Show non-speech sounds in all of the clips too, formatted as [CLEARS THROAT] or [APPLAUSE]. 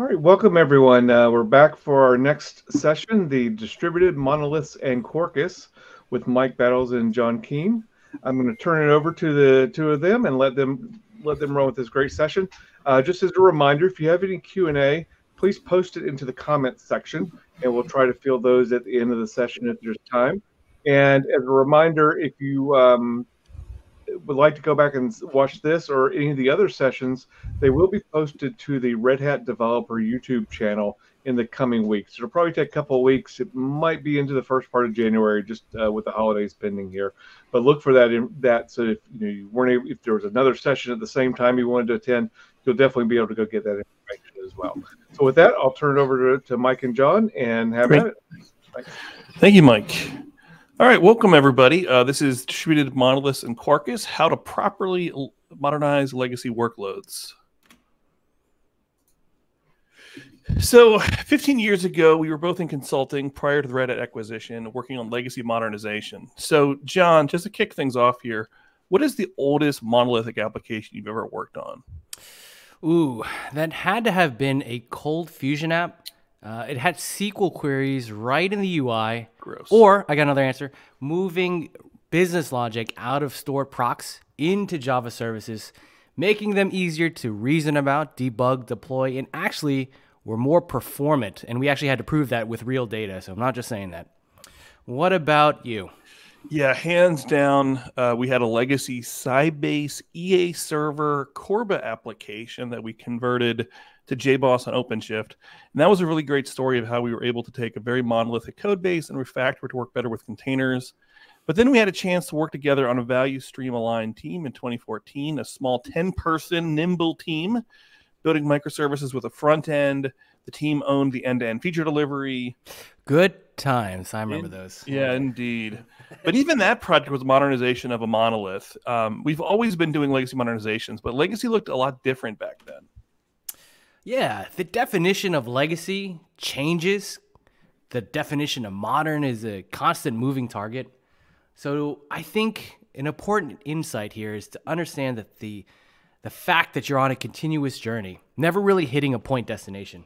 All right, welcome everyone. Uh, we're back for our next session, the distributed monoliths and Quarkus with Mike Battles and John Keene. I'm going to turn it over to the two of them and let them let them run with this great session. Uh, just as a reminder, if you have any Q and A, please post it into the comments section, and we'll try to field those at the end of the session if there's time. And as a reminder, if you um, would like to go back and watch this or any of the other sessions, they will be posted to the Red Hat Developer YouTube channel in the coming weeks. It'll probably take a couple of weeks. It might be into the first part of January, just uh, with the holidays pending here. But look for that. In, that so if you, know, you weren't able, if there was another session at the same time you wanted to attend, you'll definitely be able to go get that information as well. So with that, I'll turn it over to, to Mike and John and have Great. at it. Thanks. Thank you, Mike. All right, welcome everybody. Uh, this is Distributed Monoliths and Quarkus, how to properly modernize legacy workloads. So 15 years ago, we were both in consulting prior to the Red Hat acquisition, working on legacy modernization. So John, just to kick things off here, what is the oldest monolithic application you've ever worked on? Ooh, that had to have been a ColdFusion app uh, it had SQL queries right in the UI. Gross. Or, I got another answer, moving business logic out of stored procs into Java services, making them easier to reason about, debug, deploy, and actually were more performant. And we actually had to prove that with real data, so I'm not just saying that. What about you? Yeah, hands down, uh, we had a legacy Sybase EA server Corba application that we converted to JBoss on OpenShift. And that was a really great story of how we were able to take a very monolithic code base and refactor it to work better with containers. But then we had a chance to work together on a value stream aligned team in 2014, a small 10 person nimble team building microservices with a front end. The team owned the end to end feature delivery. Good times. I remember in, those. Yeah, indeed. but even that project was a modernization of a monolith. Um, we've always been doing legacy modernizations, but legacy looked a lot different back then. Yeah, the definition of legacy changes. The definition of modern is a constant moving target. So I think an important insight here is to understand that the the fact that you're on a continuous journey, never really hitting a point destination.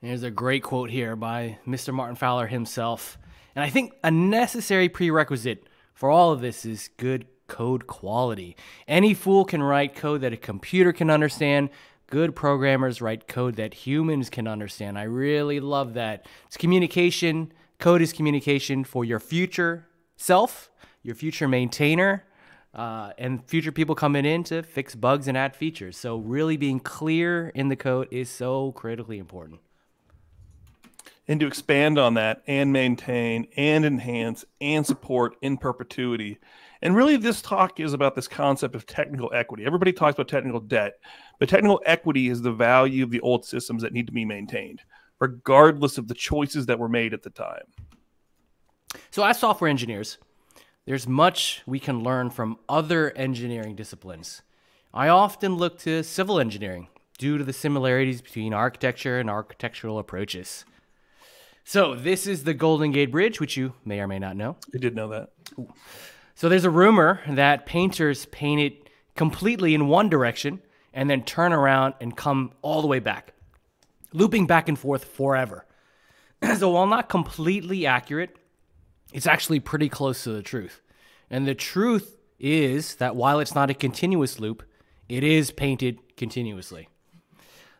There's a great quote here by Mr. Martin Fowler himself. And I think a necessary prerequisite for all of this is good code quality. Any fool can write code that a computer can understand, good programmers write code that humans can understand. I really love that. It's communication. Code is communication for your future self, your future maintainer, uh, and future people coming in to fix bugs and add features. So, really being clear in the code is so critically important. And to expand on that and maintain and enhance and support in perpetuity. And really, this talk is about this concept of technical equity. Everybody talks about technical debt, but technical equity is the value of the old systems that need to be maintained, regardless of the choices that were made at the time. So, as software engineers, there's much we can learn from other engineering disciplines. I often look to civil engineering due to the similarities between architecture and architectural approaches. So, this is the Golden Gate Bridge, which you may or may not know. I did know that. Ooh. So, there's a rumor that painters paint it completely in one direction and then turn around and come all the way back, looping back and forth forever. [CLEARS THROAT] so while not completely accurate, it's actually pretty close to the truth. And the truth is that while it's not a continuous loop, it is painted continuously.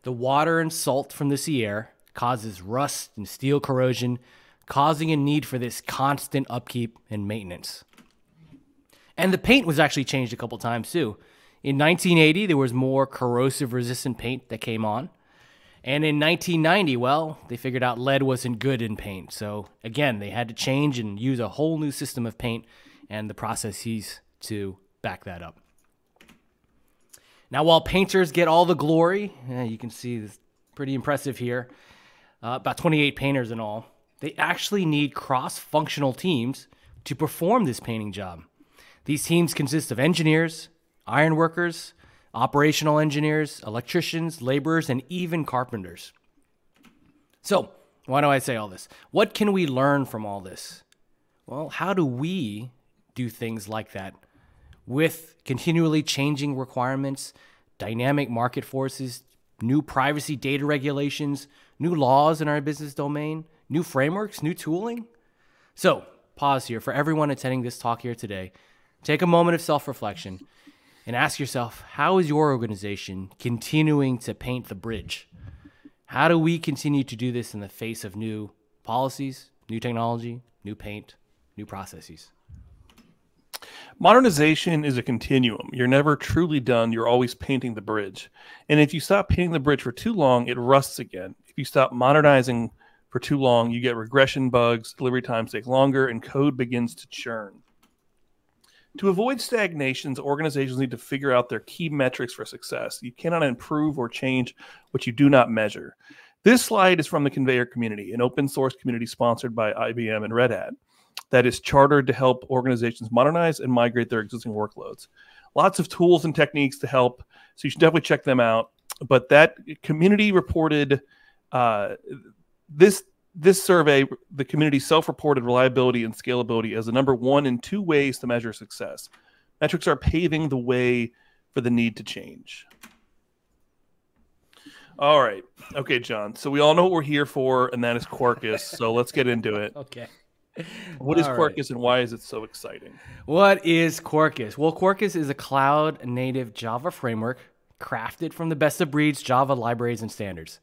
The water and salt from the sea air causes rust and steel corrosion, causing a need for this constant upkeep and maintenance. And the paint was actually changed a couple times too. In 1980, there was more corrosive resistant paint that came on. And in 1990, well, they figured out lead wasn't good in paint. So again, they had to change and use a whole new system of paint and the processes to back that up. Now, while painters get all the glory, you can see this pretty impressive here, uh, about 28 painters in all, they actually need cross functional teams to perform this painting job. These teams consist of engineers, ironworkers, operational engineers, electricians, laborers, and even carpenters. So, why do I say all this? What can we learn from all this? Well, how do we do things like that with continually changing requirements, dynamic market forces, new privacy data regulations, new laws in our business domain, new frameworks, new tooling. So, pause here for everyone attending this talk here today. Take a moment of self reflection and ask yourself how is your organization continuing to paint the bridge? How do we continue to do this in the face of new policies, new technology, new paint, new processes? Modernization is a continuum. You're never truly done. You're always painting the bridge. And if you stop painting the bridge for too long, it rusts again. If you stop modernizing for too long, you get regression bugs, delivery times take longer, and code begins to churn. To avoid stagnations, organizations need to figure out their key metrics for success. You cannot improve or change what you do not measure. This slide is from the Konveyor community, an open source community sponsored by IBM and Red Hat that is chartered to help organizations modernize and migrate their existing workloads. Lots of tools and techniques to help, so you should definitely check them out. But that community reported uh, this this survey, the community self-reported reliability and scalability as the number one and two ways to measure success. Metrics are paving the way for the need to change. All right. Okay, John. So we all know what we're here for, and that is Quarkus. so [LAUGHS] let's get into it. Okay. What is All Quarkus right. and why is it so exciting? What is Quarkus? Well, Quarkus is a cloud native Java framework crafted from the best of breeds Java libraries and standards.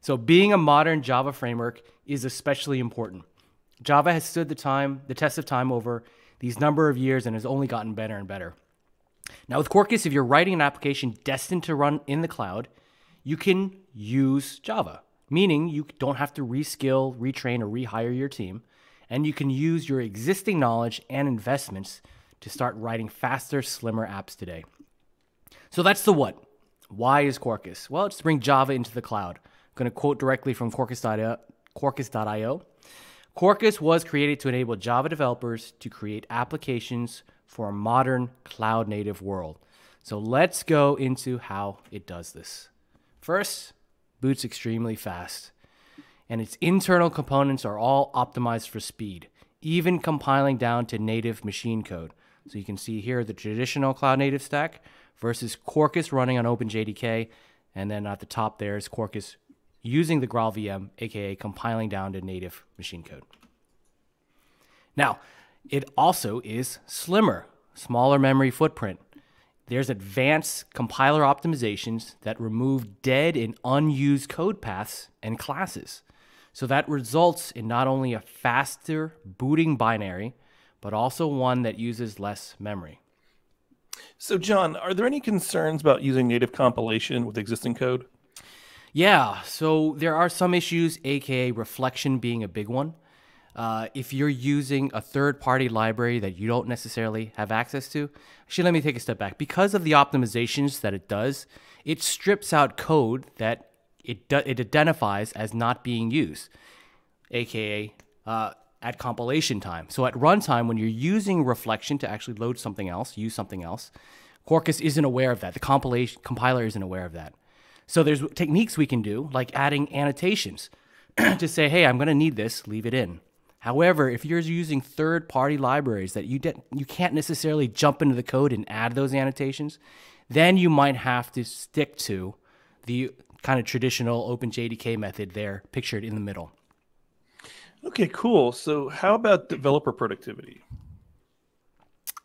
So, being a modern Java framework is especially important. Java has stood the time, the test of time over these number of years and has only gotten better and better. Now, with Quarkus, if you're writing an application destined to run in the cloud, you can use Java, meaning you don't have to reskill, retrain, or rehire your team and you can use your existing knowledge and investments to start writing faster, slimmer apps today. So that's the what. Why is Quarkus? Well, it's to bring Java into the cloud. Going to quote directly from Quarkus.io. Quarkus.io. Quarkus was created to enable Java developers to create applications for a modern cloud native world. So let's go into how it does this. First, boots extremely fast and its internal components are all optimized for speed, even compiling down to native machine code. So you can see here the traditional cloud native stack versus Quarkus running on OpenJDK, and then at the top there is Quarkus using the GraalVM, aka compiling down to native machine code. Now, it also is slimmer, smaller memory footprint. There's advanced compiler optimizations that remove dead and unused code paths and classes. So that results in not only a faster booting binary, but also one that uses less memory. So, John, are there any concerns about using native compilation with existing code? Yeah, so there are some issues, aka reflection being a big one. Uh, if you're using a third party library that you don't necessarily have access to, actually, let me take a step back. Because of the optimizations that it does, it strips out code that it, it identifies as not being used, aka uh, at compilation time. So at runtime, when you're using reflection to actually load something else, use something else, Quarkus isn't aware of that. The compilation compiler isn't aware of that. So there's techniques we can do, like adding annotations [CLEARS THROAT] to say, hey, I'm going to need this, leave it in. However, if you're using third-party libraries that you you can't necessarily jump into the code and add those annotations, then you might have to stick to the kind of traditional OpenJDK method there, pictured in the middle. Okay, cool. So, how about developer productivity?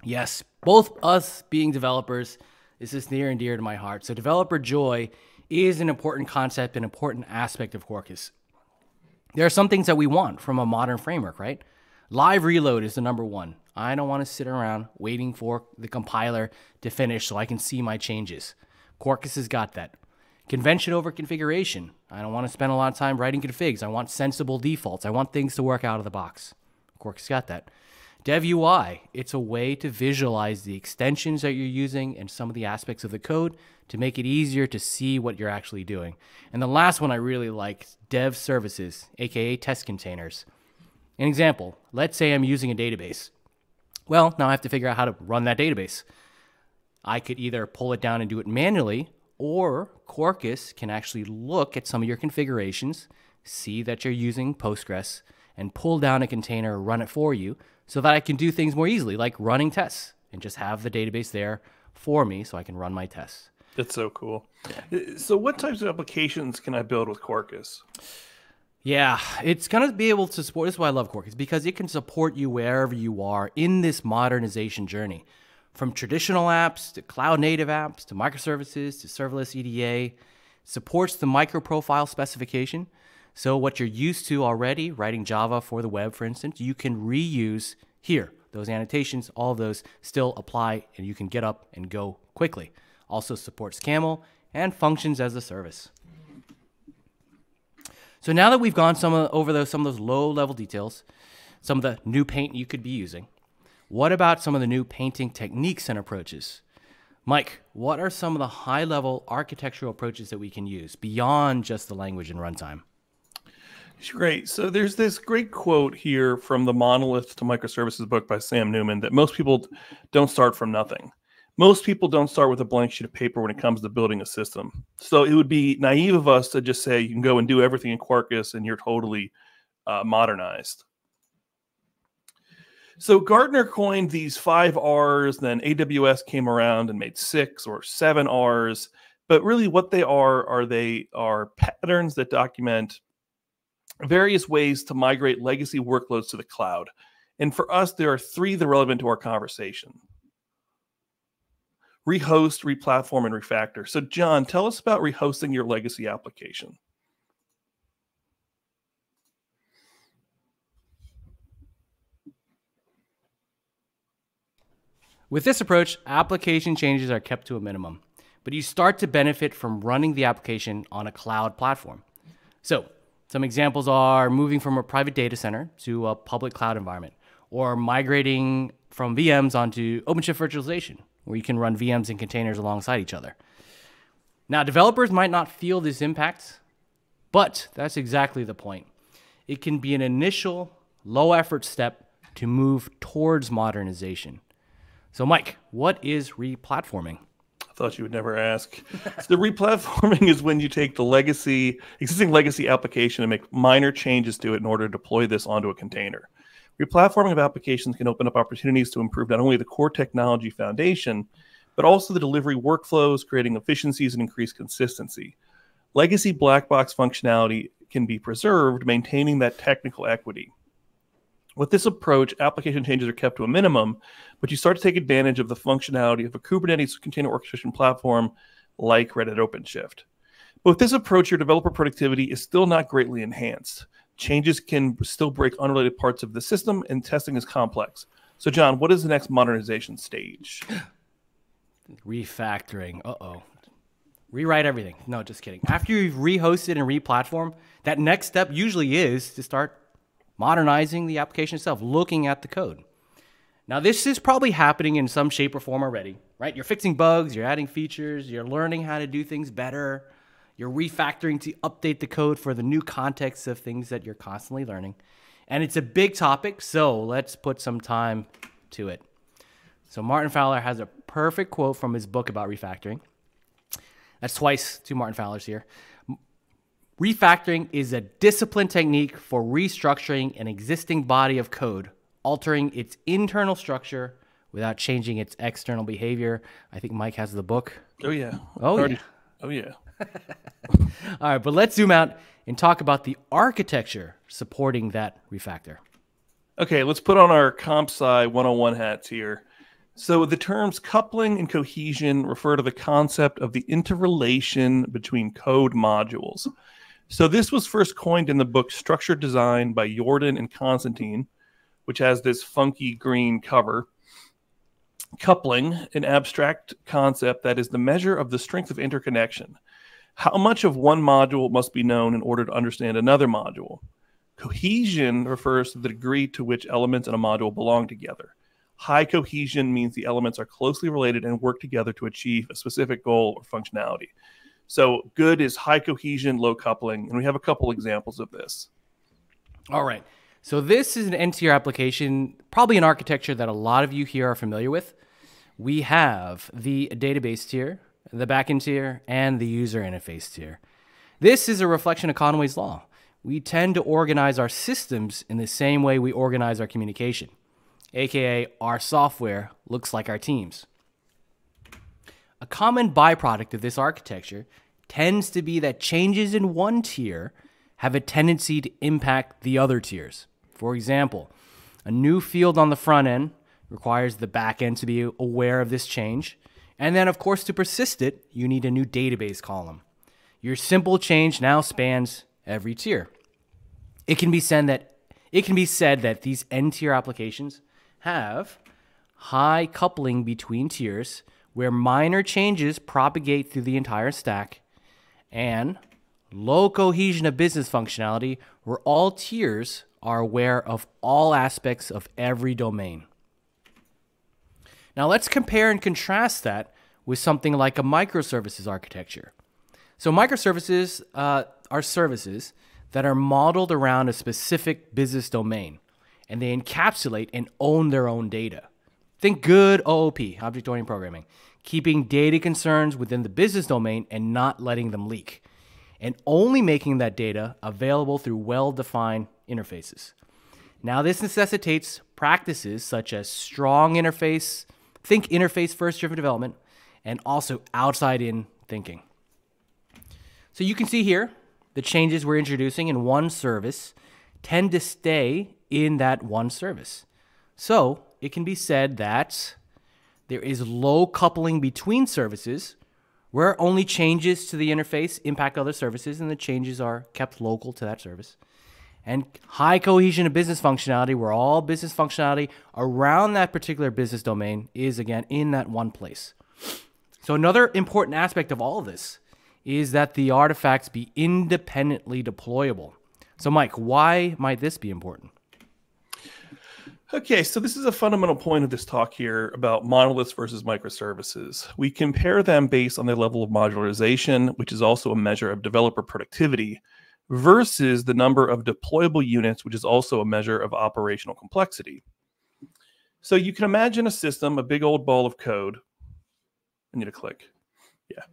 Yes, both us being developers, this is near and dear to my heart. So, developer joy is an important concept, an important aspect of Quarkus. There are some things that we want from a modern framework, right? Live reload is the number one. I don't want to sit around waiting for the compiler to finish so I can see my changes. Quarkus has got that. Convention over configuration. I don't want to spend a lot of time writing configs. I want sensible defaults. I want things to work out of the box. quarkus got that. Dev UI, it's a way to visualize the extensions that you're using and some of the aspects of the code to make it easier to see what you're actually doing. And the last one I really like, dev services, aka test containers. An example, let's say I'm using a database. Well, now I have to figure out how to run that database. I could either pull it down and do it manually, or Quarkus can actually look at some of your configurations, see that you're using Postgres, and pull down a container, run it for you, so that I can do things more easily, like running tests, and just have the database there for me so I can run my tests. It's so cool. Uh, so, what types of applications can I build with Quarkus? Yeah, it's going to be able to support. This is why I love Quarkus because it can support you wherever you are in this modernization journey. From traditional apps to cloud native apps to microservices to serverless EDA, supports the microprofile specification. So, what you're used to already, writing Java for the web, for instance, you can reuse here. Those annotations, all of those still apply, and you can get up and go quickly. Also supports Camel and functions as a service. So now that we've gone some of, over those, some of those low level details, some of the new paint you could be using, what about some of the new painting techniques and approaches? Mike, what are some of the high level architectural approaches that we can use beyond just the language and runtime? Great. So there's this great quote here from the Monolith to Microservices book by Sam Newman that most people don't start from nothing. Most people don't start with a blank sheet of paper when it comes to building a system. So it would be naive of us to just say you can go and do everything in Quarkus and you're totally uh, modernized. So Gartner coined these five R's, then AWS came around and made six or seven R's. But really, what they are are they are patterns that document various ways to migrate legacy workloads to the cloud. And for us, there are three that are relevant to our conversation rehost, replatform, and refactor. So, John, tell us about rehosting your legacy application. With this approach, application changes are kept to a minimum, but you start to benefit from running the application on a cloud platform. So, some examples are moving from a private data center to a public cloud environment, or migrating from VMs onto OpenShift virtualization, where you can run VMs and containers alongside each other. Now, developers might not feel this impact, but that's exactly the point. It can be an initial, low effort step to move towards modernization. So, Mike, what is replatforming? I thought you would never ask. so the replatforming [LAUGHS] is when you take the legacy, existing legacy application and make minor changes to it in order to deploy this onto a container. Replatforming of applications can open up opportunities to improve not only the core technology foundation, but also the delivery workflows, creating efficiencies and increased consistency. Legacy black box functionality can be preserved, maintaining that technical equity. With this approach, application changes are kept to a minimum, but you start to take advantage of the functionality of a Kubernetes container orchestration platform like Red Hat OpenShift. But with this approach, your developer productivity is still not greatly enhanced. Changes can still break unrelated parts of the system, and testing is complex. So, John, what is the next modernization stage? [GASPS] Refactoring. Uh oh. Rewrite everything. No, just kidding. After you've rehosted and replatformed, that next step usually is to start modernizing the application itself, looking at the code. Now, this is probably happening in some shape or form already, right? You're fixing bugs, you're adding features, you're learning how to do things better, you're refactoring to update the code for the new context of things that you're constantly learning. And it's a big topic, so let's put some time to it. So, Martin Fowler has a perfect quote from his book about refactoring. That's twice two Martin Fowlers here. Refactoring is a disciplined technique for restructuring an existing body of code, altering its internal structure without changing its external behavior. I think Mike has the book. Oh yeah. Oh Already- yeah. Oh yeah. [LAUGHS] All right, but let's zoom out and talk about the architecture supporting that refactor. Okay, let's put on our comp sci 101 hats here. So the terms coupling and cohesion refer to the concept of the interrelation between code modules. So this was first coined in the book Structured Design by Yourdon and Constantine, which has this funky green cover. Coupling, an abstract concept that is the measure of the strength of interconnection. How much of one module must be known in order to understand another module? Cohesion refers to the degree to which elements in a module belong together. High cohesion means the elements are closely related and work together to achieve a specific goal or functionality. So, good is high cohesion, low coupling, and we have a couple examples of this. All right. So this is an N-tier application, probably an architecture that a lot of you here are familiar with. We have the database tier, the backend tier, and the user interface tier. This is a reflection of Conway's law. We tend to organize our systems in the same way we organize our communication, aka our software looks like our teams. A common byproduct of this architecture tends to be that changes in one tier have a tendency to impact the other tiers. For example, a new field on the front end requires the back end to be aware of this change. And then, of course, to persist it, you need a new database column. Your simple change now spans every tier. It can be said that it can be said that these n tier applications have high coupling between tiers where minor changes propagate through the entire stack and low cohesion of business functionality where all tiers are aware of all aspects of every domain. Now let's compare and contrast that with something like a microservices architecture. So microservices uh, are services that are modeled around a specific business domain, and they encapsulate and own their own data. Think good OOP, object oriented programming, keeping data concerns within the business domain and not letting them leak, and only making that data available through well defined interfaces. Now, this necessitates practices such as strong interface, think interface first driven development, and also outside in thinking. So you can see here the changes we're introducing in one service tend to stay in that one service. So it can be said that there is low coupling between services where only changes to the interface impact other services and the changes are kept local to that service. And high cohesion of business functionality, where all business functionality around that particular business domain is again in that one place. So, another important aspect of all of this is that the artifacts be independently deployable. So, Mike, why might this be important? Okay, so this is a fundamental point of this talk here about monoliths versus microservices. We compare them based on their level of modularization, which is also a measure of developer productivity, versus the number of deployable units, which is also a measure of operational complexity. So you can imagine a system, a big old ball of code. I need to click. Yeah.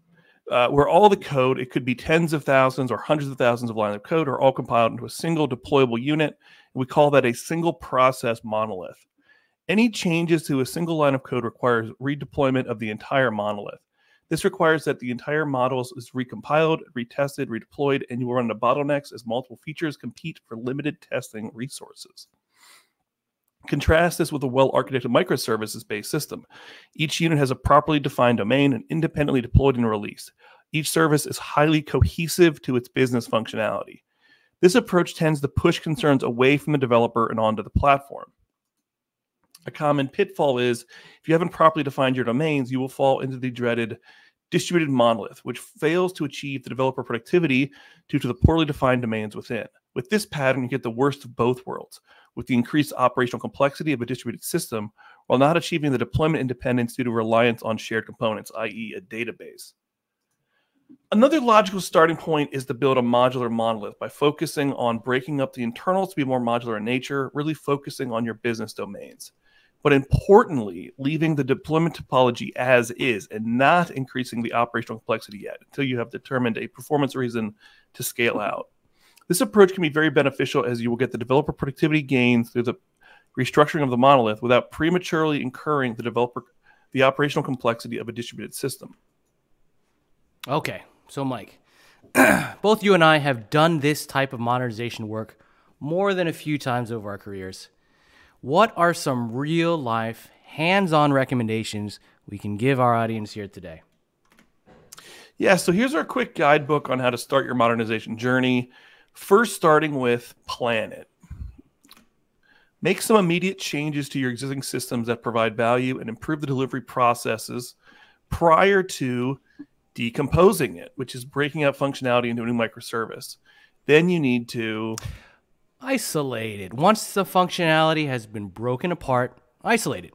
Uh, where all the code, it could be tens of thousands or hundreds of thousands of lines of code, are all compiled into a single deployable unit we call that a single process monolith. Any changes to a single line of code requires redeployment of the entire monolith. This requires that the entire model is recompiled, retested, redeployed, and you will run into bottlenecks as multiple features compete for limited testing resources. Contrast this with a well architected microservices based system. Each unit has a properly defined domain and independently deployed and released. Each service is highly cohesive to its business functionality. This approach tends to push concerns away from the developer and onto the platform. A common pitfall is if you haven't properly defined your domains, you will fall into the dreaded distributed monolith, which fails to achieve the developer productivity due to the poorly defined domains within. With this pattern, you get the worst of both worlds, with the increased operational complexity of a distributed system while not achieving the deployment independence due to reliance on shared components, i.e., a database. Another logical starting point is to build a modular monolith by focusing on breaking up the internals to be more modular in nature, really focusing on your business domains. But importantly, leaving the deployment topology as is and not increasing the operational complexity yet until you have determined a performance reason to scale hmm. out. This approach can be very beneficial as you will get the developer productivity gains through the restructuring of the monolith without prematurely incurring the developer the operational complexity of a distributed system. Okay, so Mike, [CLEARS THROAT] both you and I have done this type of modernization work more than a few times over our careers. What are some real life, hands on recommendations we can give our audience here today? Yeah, so here's our quick guidebook on how to start your modernization journey. First, starting with planet. Make some immediate changes to your existing systems that provide value and improve the delivery processes prior to decomposing it, which is breaking up functionality into a new microservice. Then you need to isolate it. Once the functionality has been broken apart, isolate it.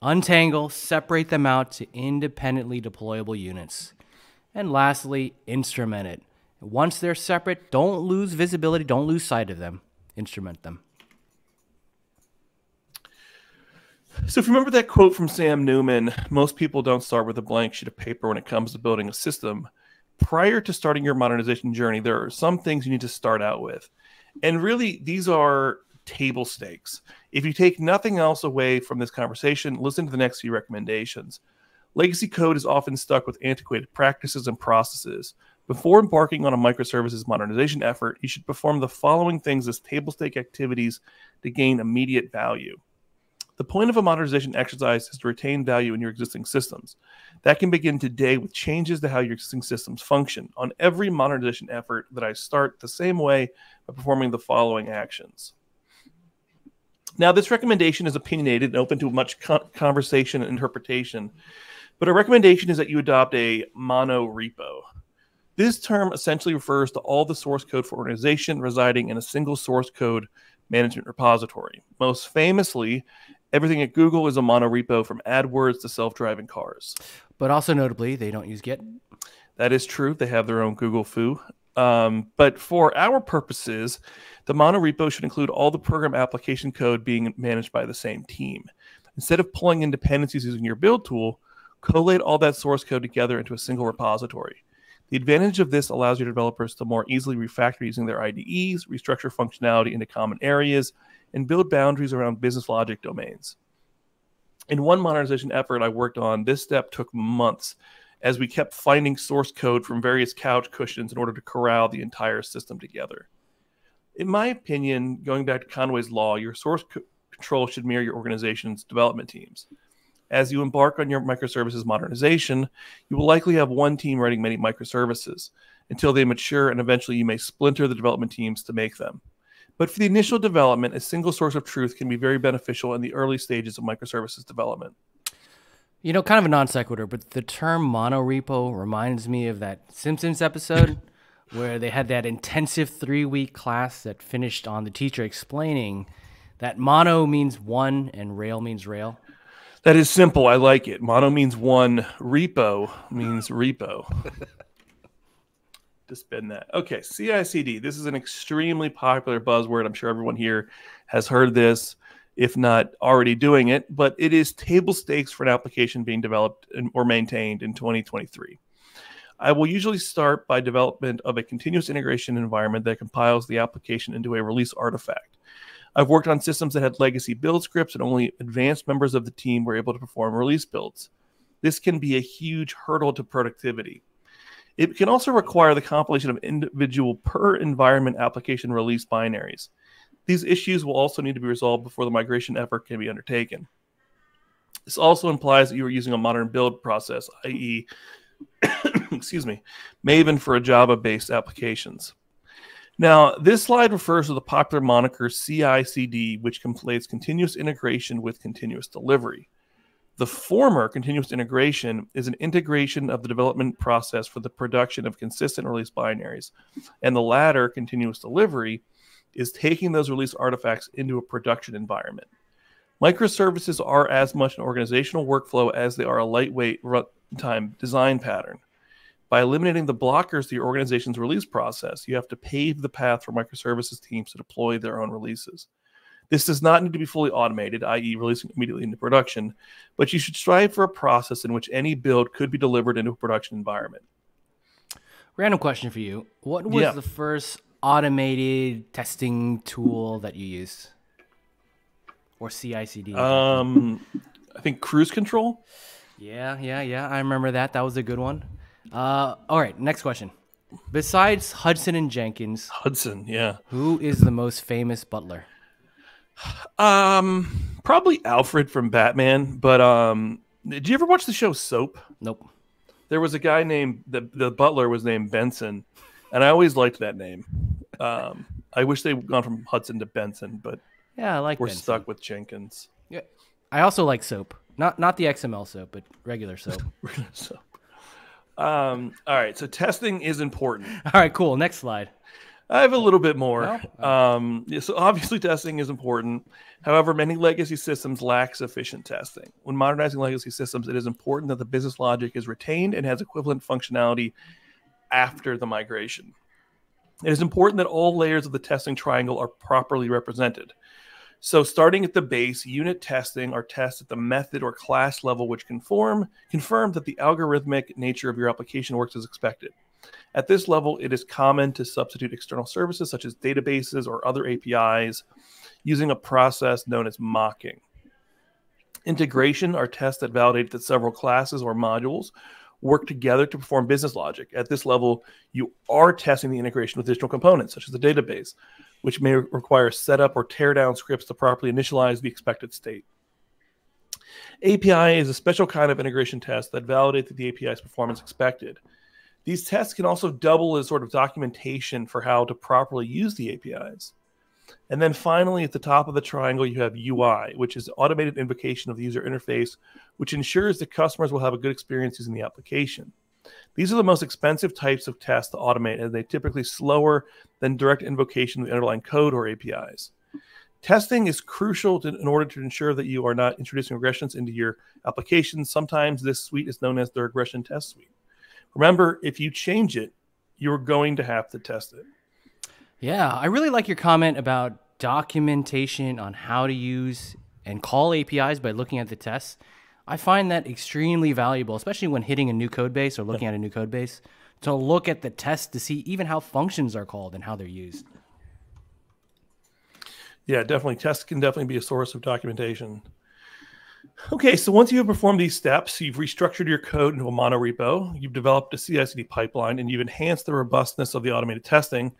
Untangle, separate them out to independently deployable units. And lastly, instrument it. Once they're separate, don't lose visibility, don't lose sight of them. Instrument them. So, if you remember that quote from Sam Newman, most people don't start with a blank sheet of paper when it comes to building a system. Prior to starting your modernization journey, there are some things you need to start out with. And really, these are table stakes. If you take nothing else away from this conversation, listen to the next few recommendations. Legacy code is often stuck with antiquated practices and processes. Before embarking on a microservices modernization effort, you should perform the following things as table stake activities to gain immediate value. The point of a modernization exercise is to retain value in your existing systems. That can begin today with changes to how your existing systems function. On every modernization effort that I start the same way by performing the following actions. Now, this recommendation is opinionated and open to much conversation and interpretation, but a recommendation is that you adopt a mono repo. This term essentially refers to all the source code for organization residing in a single source code management repository. Most famously, everything at Google is a monorepo from AdWords to self driving cars. But also notably, they don't use Git. That is true. They have their own Google foo. Um, but for our purposes, the monorepo should include all the program application code being managed by the same team. Instead of pulling in dependencies using your build tool, collate all that source code together into a single repository. The advantage of this allows your developers to more easily refactor using their IDEs, restructure functionality into common areas, and build boundaries around business logic domains. In one modernization effort I worked on, this step took months as we kept finding source code from various couch cushions in order to corral the entire system together. In my opinion, going back to Conway's law, your source co- control should mirror your organization's development teams. As you embark on your microservices modernization, you will likely have one team writing many microservices until they mature, and eventually you may splinter the development teams to make them. But for the initial development, a single source of truth can be very beneficial in the early stages of microservices development. You know, kind of a non sequitur, but the term monorepo reminds me of that Simpsons episode [LAUGHS] where they had that intensive three week class that finished on the teacher explaining that mono means one and rail means rail. That is simple. I like it. Mono means one. Repo means [LAUGHS] repo. to spin that. Okay, CI/CD. This is an extremely popular buzzword. I'm sure everyone here has heard this, if not already doing it. But it is table stakes for an application being developed or maintained in 2023. I will usually start by development of a continuous integration environment that compiles the application into a release artifact. I've worked on systems that had legacy build scripts and only advanced members of the team were able to perform release builds. This can be a huge hurdle to productivity. It can also require the compilation of individual per environment application release binaries. These issues will also need to be resolved before the migration effort can be undertaken. This also implies that you are using a modern build process, i.e., [COUGHS] excuse me, Maven for a Java based applications. Now, this slide refers to the popular moniker CI CD, which conflates continuous integration with continuous delivery. The former, continuous integration, is an integration of the development process for the production of consistent release binaries. And the latter, continuous delivery, is taking those release artifacts into a production environment. Microservices are as much an organizational workflow as they are a lightweight runtime design pattern. By eliminating the blockers to your organization's release process, you have to pave the path for microservices teams to deploy their own releases. This does not need to be fully automated, i.e., releasing immediately into production, but you should strive for a process in which any build could be delivered into a production environment. Random question for you. What was yeah. the first automated testing tool that you used? Or CI/CD? Um, I think cruise control. Yeah, yeah, yeah. I remember that. That was a good one. Uh, all right, next question. Besides Hudson and Jenkins, Hudson, yeah. Who is the most famous butler? Um, probably Alfred from Batman. But um, did you ever watch the show Soap? Nope. There was a guy named the the butler was named Benson, and I always liked that name. Um, I wish they'd gone from Hudson to Benson, but yeah, I like. We're Benson. stuck with Jenkins. Yeah, I also like soap. Not not the XML soap, but regular soap. [LAUGHS] regular soap. Um, all right, so testing is important. [LAUGHS] All right, cool. Next slide. I have a little bit more. Um, so obviously, testing is important. However, many legacy systems lack sufficient testing. When modernizing legacy systems, it is important that the business logic is retained and has equivalent functionality after the migration. It is important that all layers of the testing triangle are properly represented. So starting at the base, unit testing are tests at the method or class level which conform confirm that the algorithmic nature of your application works as expected. At this level, it is common to substitute external services such as databases or other APIs using a process known as mocking. Integration are tests that validate that several classes or modules work together to perform business logic. At this level, you are testing the integration with additional components, such as the database, which may require setup or teardown scripts to properly initialize the expected state. API is a special kind of integration test that validates that the API's performance expected. These tests can also double as sort of documentation for how to properly use the APIs. And then finally, at the top of the triangle, you have UI, which is automated invocation of the user interface, which ensures that customers will have a good experience using the application. These are the most expensive types of tests to automate, and they typically slower than direct invocation of the underlying code or APIs. Testing is crucial to, in order to ensure that you are not introducing regressions into your application. Sometimes this suite is known as the regression test suite. Remember, if you change it, you're going to have to test it. Yeah, I really like your comment about documentation on how to use and call APIs by looking at the tests. I find that extremely valuable, especially when hitting a new code base or looking at a new code base, to look at the tests to see even how functions are called and how they're used. Yeah, definitely. Tests can definitely be a source of documentation. Okay, so once you have performed these steps, you've restructured your code into a monorepo, you've developed a CI/CD pipeline, and you've enhanced the robustness of the automated testing.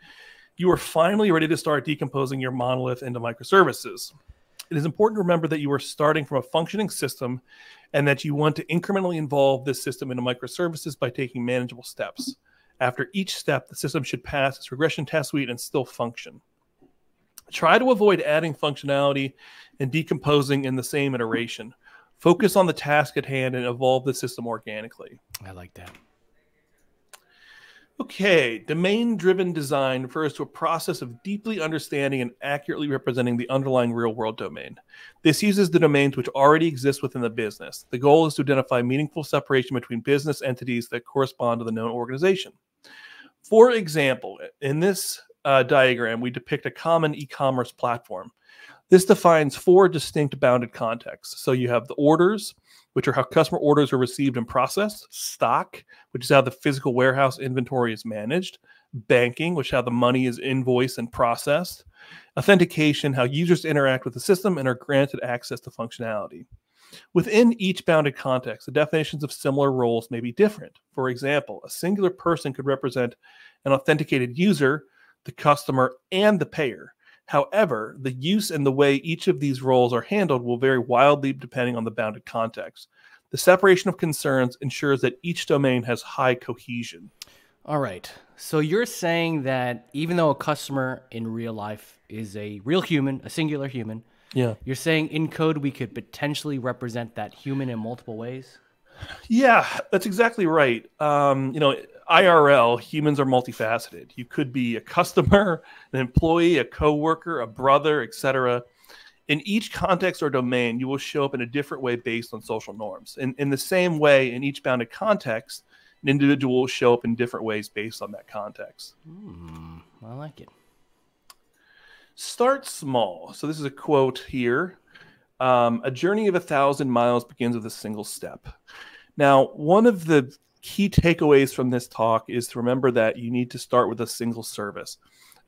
You are finally ready to start decomposing your monolith into microservices. It is important to remember that you are starting from a functioning system and that you want to incrementally involve this system into microservices by taking manageable steps. After each step, the system should pass its regression test suite and still function. Try to avoid adding functionality and decomposing in the same iteration. Focus on the task at hand and evolve the system organically. I like that. Okay, domain driven design refers to a process of deeply understanding and accurately representing the underlying real world domain. This uses the domains which already exist within the business. The goal is to identify meaningful separation between business entities that correspond to the known organization. For example, in this uh, diagram, we depict a common e commerce platform. This defines four distinct bounded contexts. So you have the orders, which are how customer orders are received and processed, stock, which is how the physical warehouse inventory is managed, banking, which how the money is invoiced and processed, authentication, how users interact with the system and are granted access to functionality. Within each bounded context, the definitions of similar roles may be different. For example, a singular person could represent an authenticated user, the customer, and the payer. However, the use and the way each of these roles are handled will vary wildly depending on the bounded context. The separation of concerns ensures that each domain has high cohesion. All right. So you're saying that even though a customer in real life is a real human, a singular human, yeah. You're saying in code we could potentially represent that human in multiple ways? Yeah, that's exactly right. Um, you know, IRL, humans are multifaceted. You could be a customer, an employee, a coworker, a brother, etc. In each context or domain, you will show up in a different way based on social norms. In, in the same way, in each bounded context, an individual will show up in different ways based on that context. Hmm, I like it. Start small. So, this is a quote here. Um, a journey of a thousand miles begins with a single step. Now, one of the key takeaways from this talk is to remember that you need to start with a single service.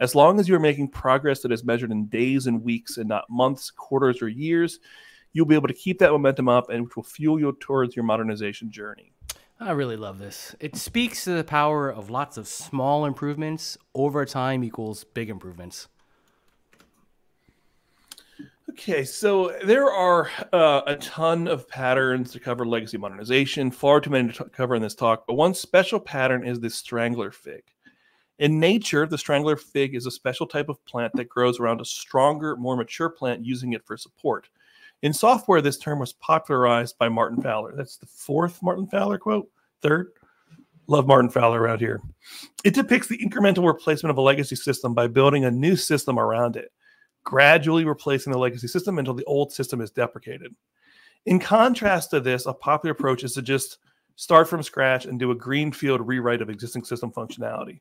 As long as you're making progress that is measured in days and weeks and not months, quarters, or years, you'll be able to keep that momentum up and which will fuel you towards your modernization journey. I really love this. It speaks to the power of lots of small improvements over time equals big improvements. Okay, so there are uh, a ton of patterns to cover legacy modernization, far too many to cover in this talk, but one special pattern is the strangler fig. In nature, the strangler fig is a special type of plant that grows around a stronger, more mature plant using it for support. In software, this term was popularized by Martin Fowler. That's the fourth Martin Fowler quote, third. Love Martin Fowler around here. It depicts the incremental replacement of a legacy system by building a new system around it gradually replacing the legacy system until the old system is deprecated. In contrast to this, a popular approach is to just start from scratch and do a greenfield rewrite of existing system functionality.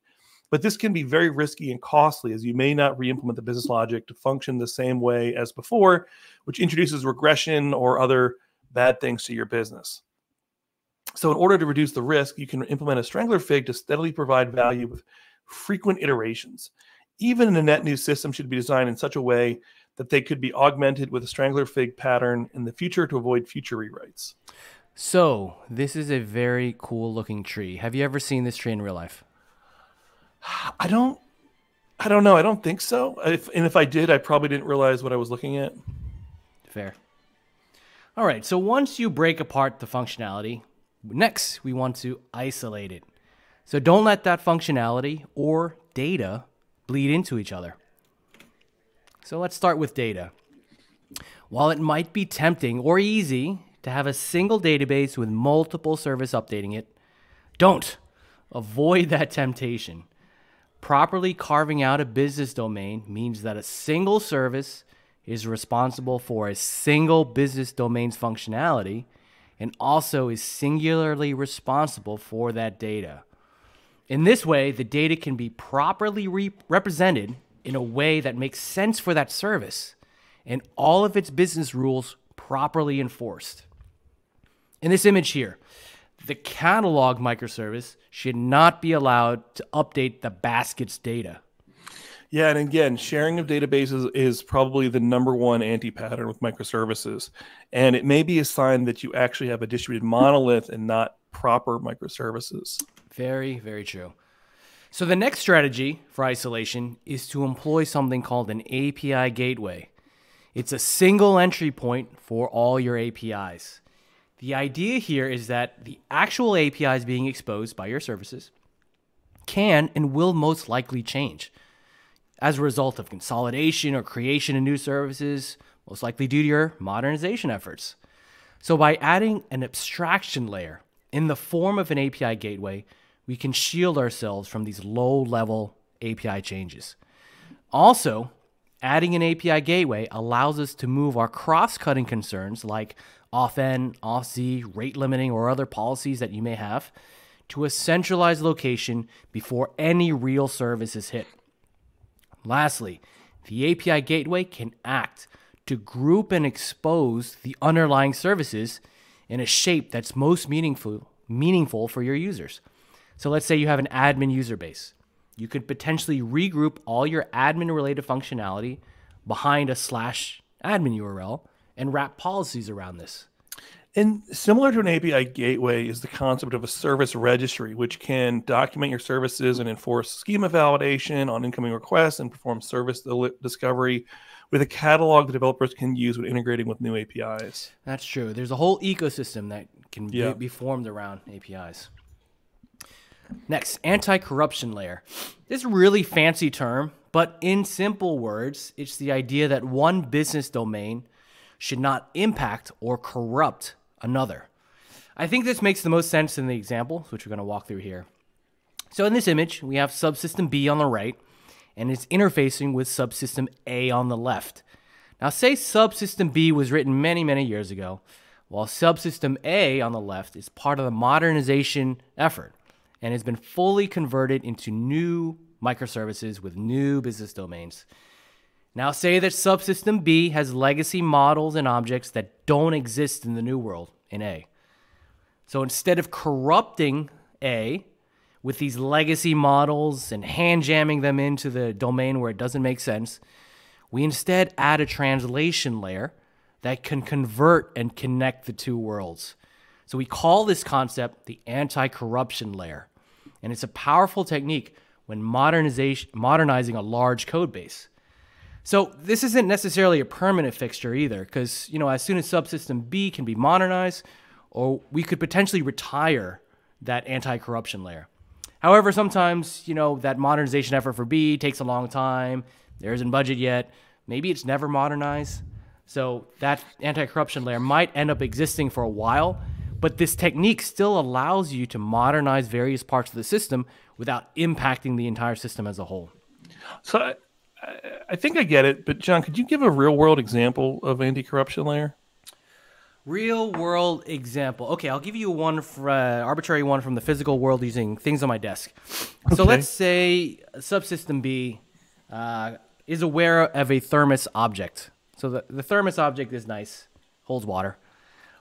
But this can be very risky and costly as you may not re implement the business logic to function the same way as before, which introduces regression or other bad things to your business. So, in order to reduce the risk, you can implement a strangler fig to steadily provide value with frequent iterations even in a net new system should be designed in such a way that they could be augmented with a strangler fig pattern in the future to avoid future rewrites. So, this is a very cool looking tree. Have you ever seen this tree in real life? I don't I don't know. I don't think so. If, and if I did, I probably didn't realize what I was looking at. Fair. All right, so once you break apart the functionality, next we want to isolate it. So don't let that functionality or data bleed into each other. So let's start with data. While it might be tempting or easy to have a single database with multiple service updating it, don't avoid that temptation. Properly carving out a business domain means that a single service is responsible for a single business domain's functionality and also is singularly responsible for that data. In this way, the data can be properly re- represented in a way that makes sense for that service and all of its business rules properly enforced. In this image here, the catalog microservice should not be allowed to update the basket's data. Yeah, and again, sharing of databases is probably the number one anti pattern with microservices. And it may be a sign that you actually have a distributed monolith and not proper microservices. Very, very true. So the next strategy for isolation is to employ something called an API gateway. It's a single entry point for all your APIs. The idea here is that the actual APIs being exposed by your services can and will most likely change as a result of consolidation or creation of new services, most likely due to your modernization efforts. So, by adding an abstraction layer in the form of an API gateway, we can shield ourselves from these low level API changes. Also, adding an API gateway allows us to move our cross cutting concerns like AuthN, AuthZ, rate limiting, or other policies that you may have to a centralized location before any real service is hit. Lastly, the API gateway can act to group and expose the underlying services in a shape that's most meaningful meaningful for your users. So let's say you have an admin user base. You could potentially regroup all your admin related functionality behind a slash admin URL and wrap policies around this. And similar to an API gateway is the concept of a service registry, which can document your services and enforce schema validation on incoming requests and perform service discovery with a catalog that developers can use when integrating with new APIs. That's true. There's a whole ecosystem that can yeah. be formed around APIs. Next, anti corruption layer. This is a really fancy term, but in simple words, it's the idea that one business domain should not impact or corrupt another. I think this makes the most sense in the example, which we're going to walk through here. So in this image, we have subsystem B on the right, and it's interfacing with subsystem A on the left. Now, say subsystem B was written many, many years ago, while subsystem A on the left is part of the modernization effort and has been fully converted into new microservices with new business domains. Now, say that subsystem B has legacy models and objects that don't exist in the new world in A. So instead of corrupting A with these legacy models and hand jamming them into the domain where it doesn't make sense, we instead add a translation layer that can convert and connect the two worlds. So we call this concept the anti corruption layer. And it's a powerful technique when modernization, modernizing a large code base. So this isn't necessarily a permanent fixture either, because you know as soon as subsystem B can be modernized, or we could potentially retire that anti-corruption layer. However, sometimes you know that modernization effort for B takes a long time. There isn't budget yet. Maybe it's never modernized. So that anti-corruption layer might end up existing for a while, but this technique still allows you to modernize various parts of the system without impacting the entire system as a whole. So I think I get it, but John, could you give a real world example of anti-corruption layer? Real world example. Okay, I'll give you one for, uh, arbitrary one from the physical world using things on my desk. Okay. So let's say subsystem B uh, is aware of a thermos object. So the, the thermos object is nice, holds water.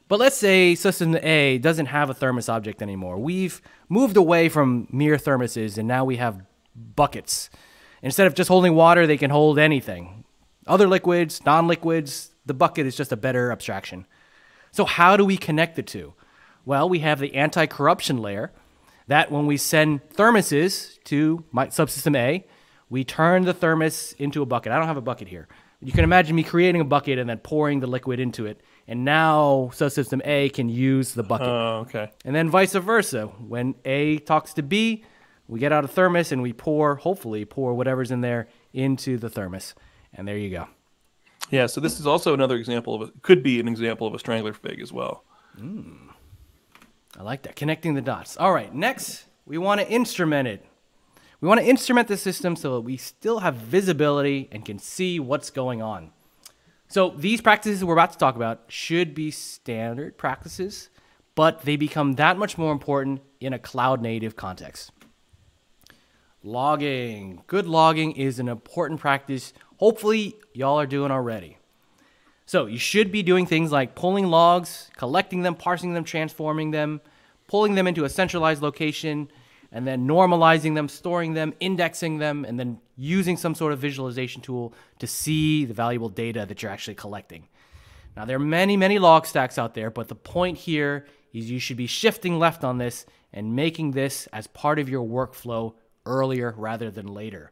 But let's say system A doesn't have a thermos object anymore. We've moved away from mere thermoses and now we have buckets. Instead of just holding water, they can hold anything Other liquids, non liquids, the bucket is just a better abstraction. So, how do we connect the two? Well, we have the anti corruption layer that when we send thermoses to my subsystem A, we turn the thermos into a bucket. I don't have a bucket here. You can imagine me creating a bucket and then pouring the liquid into it. And now subsystem A can use the bucket. Oh, okay. And then vice versa. When A talks to B, we get out a thermos and we pour, hopefully, pour whatever's in there into the thermos. And there you go. Yeah, so this is also another example of a, could be an example of a strangler fig as well. Hmm. I like that. Connecting the dots. All right, next, we want to instrument it. We want to instrument the system so that we still have visibility and can see what's going on. So, these practices we're about to talk about should be standard practices, but they become that much more important in a cloud native context. Logging. Good logging is an important practice. Hopefully, y'all are doing already. So you should be doing things like pulling logs, collecting them, parsing them, transforming them, pulling them into a centralized location, and then normalizing them, storing them, indexing them, and then using some sort of visualization tool to see the valuable data that you're actually collecting. Now, there are many, many log stacks out there, but the point here is you should be shifting left on this and making this as part of your workflow earlier rather than later.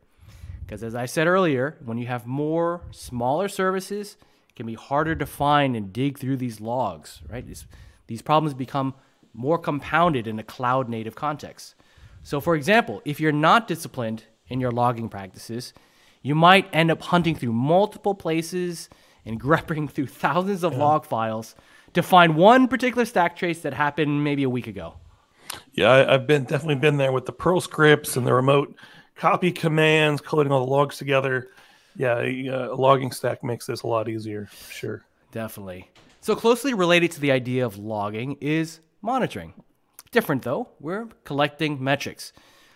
Because as I said earlier, when you have more smaller services, it can be harder to find and dig through these logs, right? These, these problems become more compounded in a cloud native context. So, for example, if you're not disciplined in your logging practices, you might end up hunting through multiple places and [LAUGHS] grepping through thousands of log files to find one particular stack trace that happened maybe a week ago. Yeah, I, I've been definitely been there with the Perl scripts and the remote copy commands, collating all the logs together. Yeah, a, uh, a logging stack makes this a lot easier. Sure. Definitely. So, closely related to the idea of logging is monitoring. Different though, we're collecting metrics.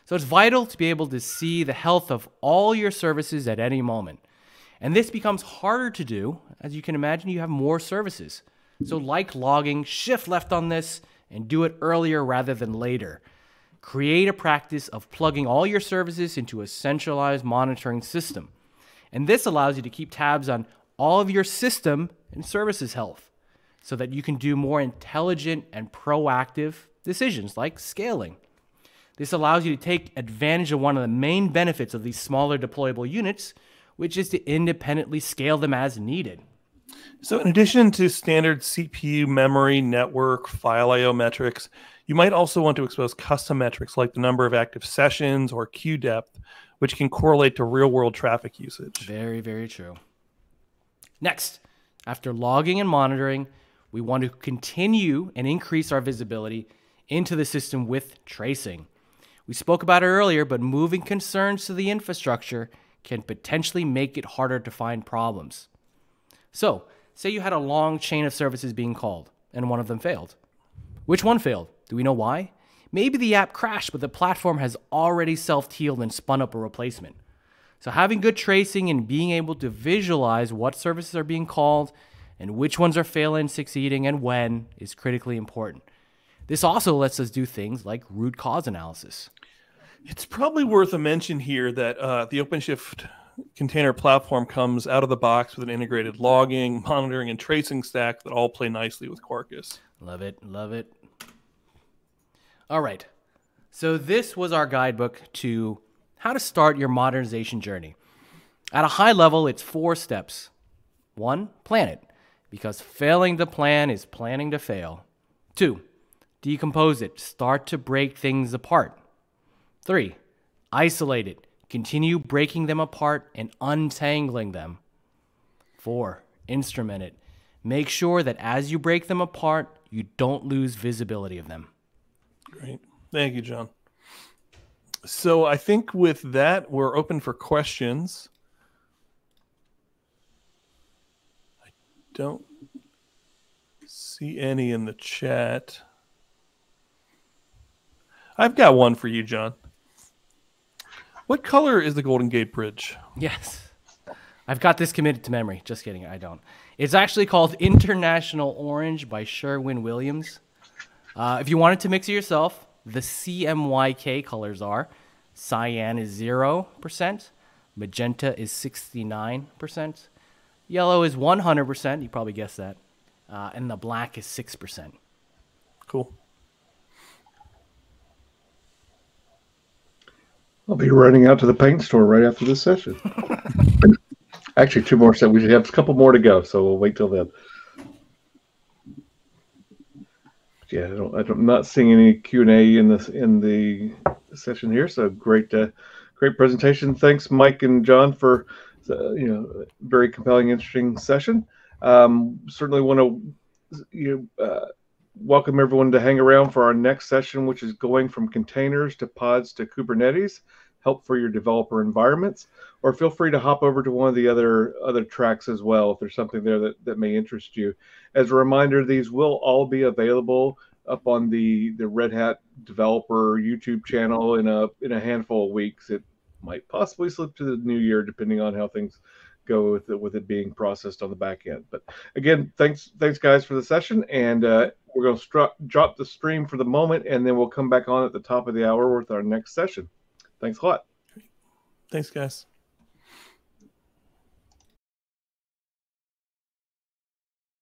So, it's vital to be able to see the health of all your services at any moment. And this becomes harder to do. As you can imagine, you have more services. So, like logging, shift left on this and do it earlier rather than later. Create a practice of plugging all your services into a centralized monitoring system. And this allows you to keep tabs on all of your system and services health so that you can do more intelligent and proactive decisions like scaling. This allows you to take advantage of one of the main benefits of these smaller deployable units, which is to independently scale them as needed. So, in addition to standard CPU, memory, network, file I/O metrics, you might also want to expose custom metrics like the number of active sessions or queue depth, which can correlate to real-world traffic usage. Very, very true. Next, after logging and monitoring, we want to continue and increase our visibility into the system with tracing. We spoke about it earlier, but moving concerns to the infrastructure can potentially make it harder to find problems. So, say you had a long chain of services being called and one of them failed. Which one failed? Do we know why? Maybe the app crashed, but the platform has already self healed and spun up a replacement. So, having good tracing and being able to visualize what services are being called and which ones are failing, succeeding, and when is critically important. This also lets us do things like root cause analysis. It's probably worth a mention here that uh, the OpenShift container platform comes out of the box with an integrated logging, [LAUGHS] monitoring, and tracing stack that all play nicely with Quarkus. Love it, love it. All right. So, this was our guidebook to how to start your modernization journey. At a high level, it's four steps. One, plan it, because failing to plan is planning to fail. Two, decompose it, start to break things apart. Three, isolate it, continue breaking them apart and untangling them. Four, instrument it. Make sure that as you break them apart, you don't lose visibility of them. Great. Thank you, John. So I think with that, we're open for questions. I don't see any in the chat. I've got one for you, John. What color is the Golden Gate Bridge? Yes. I've got this committed to memory. Just kidding, I don't. It's actually called International Orange by Sherwin Williams. Uh, if you wanted to mix it yourself, the CMYK colors are cyan is 0%, magenta is 69%, Yellow is 100%. You probably guessed that. Uh, and the black is 6%. Cool. I'll be running out to the paint store right after this session. [LAUGHS] Actually, two more sets. We have a couple more to go, so we'll wait till then. Yeah, I don't, I don't, I'm not seeing any Q and A in this in the session here. So great, uh, great presentation. Thanks, Mike and John, for uh, you know very compelling, interesting session. Um, certainly want to you know, uh, welcome everyone to hang around for our next session, which is going from containers to pods to Kubernetes, help for your developer environments. Or feel free to hop over to one of the other other tracks as well if there's something there that, that may interest you. As a reminder, these will all be available up on the the Red Hat developer YouTube channel in a in a handful of weeks. It might possibly slip to the new year depending on how things go with it, with it being processed on the back end. But again, thanks thanks guys for the session, and uh, we're going to drop the stream for the moment, and then we'll come back on at the top of the hour with our next session. Thanks a lot. Thanks, guys.